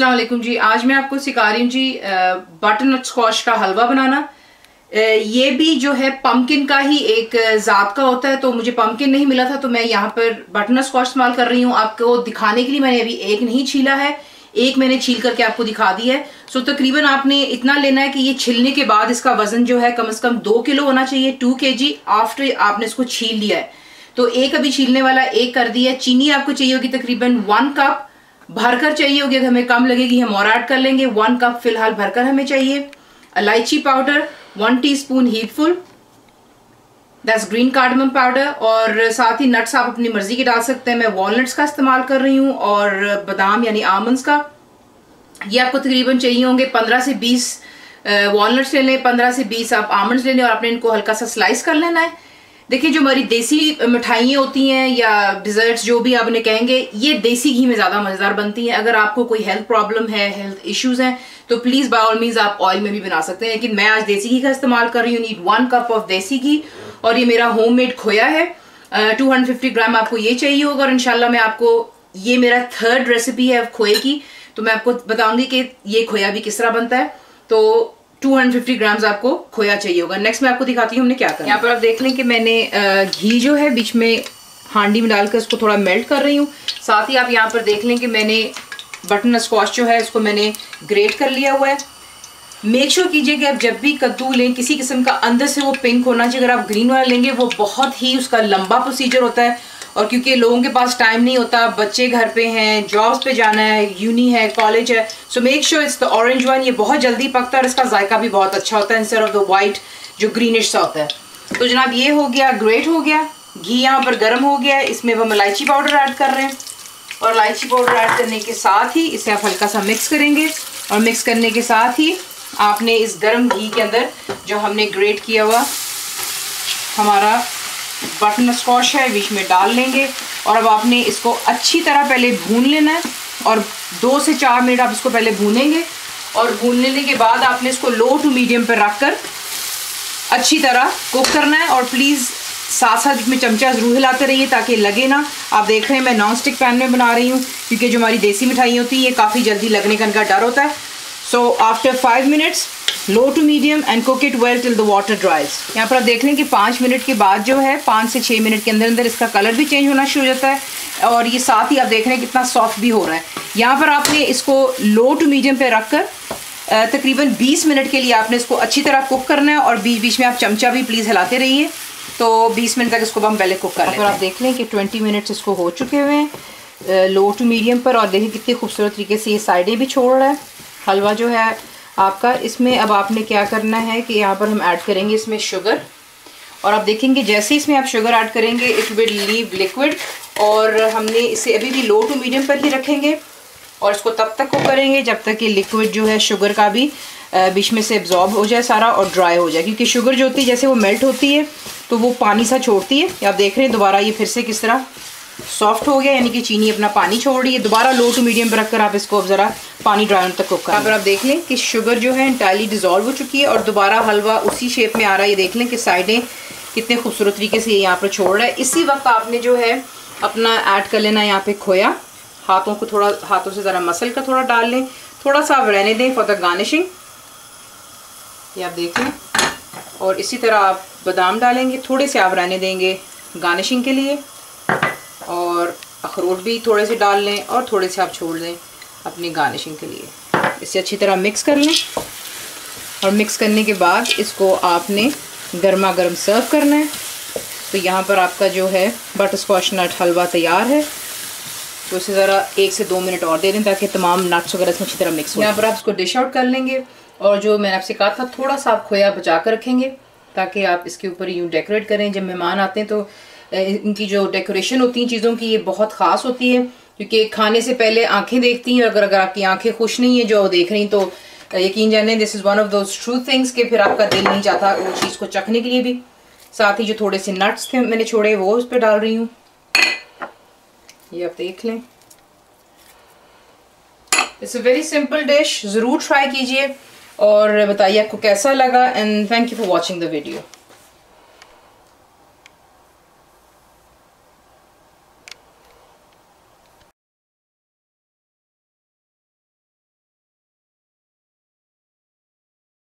वालेकुम जी। आज मैं आपको सिखा रही हूँ जी बटर नट स्कॉश का हलवा बनाना। ये भी जो है पम्पकिन का ही एक ज़ात का होता है तो मुझे पम्पकिन नहीं मिला था तो मैं यहाँ पर बटर नट स्कॉश इस्तेमाल कर रही हूँ। आपको दिखाने के लिए मैंने अभी एक नहीं छीला है, एक मैंने छील करके आपको दिखा दी है। सो तकरीबन आपने इतना लेना है कि ये छिलने के बाद इसका वज़न जो है कम से कम दो किलो होना चाहिए टू के जी आफ्टर आपने इसको छील लिया है। तो एक अभी छीलने वाला, एक कर दिया चीनी आपको चाहिए होगी तकरीबन वन कप भरकर चाहिए होगी, अगर हमें कम लगेगी, हम और ऐड कर लेंगे। वन कप फ़िलहाल भरकर हमें चाहिए। इलायची powder one teaspoon heapful that's green cardamom powder और साथ ही नट्स आप अपनी मर्ज़ी के डाल सकते हैं। मैं वॉलनट्स का इस्तेमाल कर रही हूँ और बादाम, यानी आमंड्स का। ये आपको तकरीबन चाहिए होंगे पंद्रह से बीस वॉलनट्स ले लें, पंद्रह से बीस आप आमंड्स ले लें और आपने इनको हल्का सा स्लाइस कर लेना है। देखिए, जो हमारी देसी मिठाइयाँ होती हैं या डिज़र्ट्स जो भी आप उन्हें कहेंगे, ये देसी घी में ज़्यादा मज़ेदार बनती हैं। अगर आपको कोई हेल्थ प्रॉब्लम है हेल्थ इश्यूज़ हैं तो प्लीज़ बाय ऑल मीन्स आप ऑयल में भी बना सकते हैं। लेकिन मैं आज देसी घी का इस्तेमाल कर रही हूँ नीड वन कप ऑफ़ देसी घी। और ये मेरा होम मेड खोया है। टू हंड्रेड फिफ्टी ग्राम आपको ये चाहिए होगा और इनशाला मैं आपको, ये मेरा थर्ड रेसिपी है खोए की। तो मैं आपको बताऊँगी कि ये खोया भी किस तरह बनता है। तो 250 ग्राम्स आपको खोया चाहिए होगा। नेक्स्ट मैं आपको दिखाती हूँ हमने क्या करना यहाँ पर आप देख लें कि मैंने घी जो है बीच में हांडी में डालकर इसको थोड़ा मेल्ट कर रही हूँ। साथ ही आप यहाँ पर देख लें कि मैंने बटन स्कॉच जो है, इसको मैंने ग्रेट कर लिया हुआ है। मेक श्योर कीजिए कि आप जब भी कद्दू लें, किसी किस्म का अंदर से वो पिंक होना चाहिए। अगर आप ग्रीन वाला लेंगे, वो बहुत ही उसका लंबा प्रोसीजर होता है। और क्योंकि लोगों के पास टाइम नहीं होता, बच्चे घर पे हैं जॉब्स पे जाना है यूनी है कॉलेज है so make sure it's the orange one ये बहुत जल्दी पकता है और इसका जायका भी बहुत अच्छा होता है इंस्टेड ऑफ़ द वाइट जो ग्रीनिश सा होता है। तो जनाब ये हो गया ग्रेट हो गया, घी यहाँ पर गर्म हो गया है, इसमें हम इलायची पाउडर ऐड कर रहे हैं। और इलायची पाउडर ऐड करने के साथ ही इसे आप हल्का सा मिक्स करेंगे और मिक्स करने के साथ ही आपने इस गर्म घी के अंदर जो हमने ग्रेट किया हुआ, हमारा बटन स्कॉश है, बीच में डाल लेंगे और अब आपने इसको अच्छी तरह पहले भून लेना है और दो से चार मिनट आप इसको पहले भूनेंगे और भून लेने के बाद आपने इसको लो टू मीडियम पर रख कर अच्छी तरह कुक करना है और प्लीज़ साथ साथ इसमें चमचा ज़रूर हिलाते रहिए ताकि लगे ना। आप देख रहे हैं मैं नॉन स्टिक पैन में बना रही हूँ, क्योंकि जो हमारी देसी मिठाई होती है, ये काफ़ी जल्दी लगने का इनका डर होता है। So after five minutes low to medium and cook it well till the water dries यहाँ पर आप देख लें कि पाँच मिनट के बाद जो है पाँच से छः मिनट के अंदर अंदर इसका कलर भी चेंज होना शुरू हो जाता है और ये साथ ही आप देख रहे हैं कितना सॉफ्ट भी हो रहा है। यहाँ पर आपने इसको लो टू मीडियम पे रख कर तकरीबन 20 मिनट के लिए आपने इसको अच्छी तरह कुक करना है और बीच बीच में आप चमचा भी प्लीज़ हिलाते रहिए। तो 20 मिनट तक इसको हम पहले कुक कर लें आप देख लें कि 20 मिनट्स इसको हो चुके हुए हैं लो टू मीडियम पर और देखिए कितनी खूबसूरत तरीके से ये साइडें भी छोड़ रहा है। हलवा जो है आपका, इसमें अब आपने क्या करना है कि यहाँ पर हम ऐड करेंगे इसमें शुगर और आप देखेंगे, जैसे ही इसमें आप शुगर ऐड करेंगे इट विल लीव लिक्विड और हमने इसे अभी भी लो टू मीडियम पर ही रखेंगे और इसको तब तक कुक करेंगे जब तक कि लिक्विड जो है शुगर का भी बीच में से एब्जॉर्ब हो जाए सारा और ड्राई हो जाए। क्योंकि शुगर जो होती है, जैसे वो मेल्ट होती है तो वो पानी सा छोड़ती है। आप देख रहे हैं, दोबारा ये फिर से किस तरह सॉफ्ट हो गया यानी कि चीनी अपना पानी छोड़ रही है। दोबारा लो टू मीडियम पर रखकर आप इसको अब ज़रा पानी ड्राई होने तक कुक करें आप देख लें कि शुगर जो है इंटायरली डिजोल्व हो चुकी है और दोबारा हलवा उसी शेप में आ रहा है। ये देख लें कि साइडें कितने खूबसूरत तरीके से ये यहाँ पर छोड़ रहा है। इसी वक्त आपने जो है अपना ऐड कर लेना यहाँ पे खोया। हाथों को थोड़ा हाथों से ज़रा मसल का थोड़ा डाल लें। थोड़ा सा आप रहने दें फॉर द गार्निशिंग ये आप देख लें। और इसी तरह आप बादाम डालेंगे। थोड़े से आप रहने देंगे गार्निशिंग के लिए। अखरोट भी थोड़े से डाल लें और थोड़े से आप छोड़ दें अपनी गार्निशिंग के लिए। इसे अच्छी तरह मिक्स कर लें और मिक्स करने के बाद इसको आपने गर्मा गर्म सर्व करना है। तो यहाँ पर आपका जो है बटर स्कॉच नट हलवा तैयार है। तो इसे ज़रा एक से दो मिनट और दे दें ताकि तमाम नट्स वगैरह इसमें अच्छी तरह मिक्स हो यहाँ पर आप इसको डिश आउट कर लेंगे और जो मैंने आपसे कहा था थोड़ा सा आप खोया बचा कर रखेंगे ताकि आप इसके ऊपर यूँ डेकोरेट करें। जब मेहमान आते हैं तो इनकी जो डेकोरेशन होती है चीज़ों की, ये बहुत ख़ास होती है, क्योंकि खाने से पहले आँखें देखती हैं, अगर अगर आपकी आँखें खुश नहीं है जो देख रही तो यकीन जाने this is one of those true things कि फिर आपका दिल नहीं चाहता वो चीज़ को चखने के लिए भी। साथ ही जो थोड़े से नट्स थे, मैंने छोड़े, वो उस पर डाल रही हूँ। ये आप देख लें। It's a very simple dish ज़रूर ट्राई कीजिए, और बताइए आपको कैसा लगा and thank you for watching the video